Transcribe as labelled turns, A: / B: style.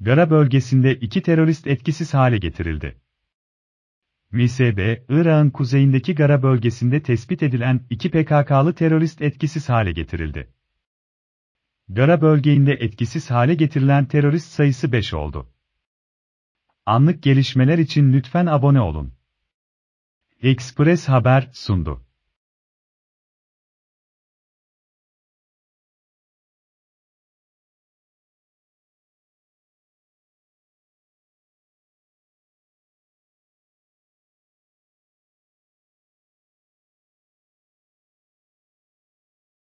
A: Gara bölgesinde iki terörist etkisiz hale getirildi. MİSB, Irak'ın kuzeyindeki Gara bölgesinde tespit edilen iki PKK'lı terörist etkisiz hale getirildi. Gara bölgeinde etkisiz hale getirilen terörist sayısı 5 oldu. Anlık gelişmeler için lütfen abone olun. Express Haber sundu.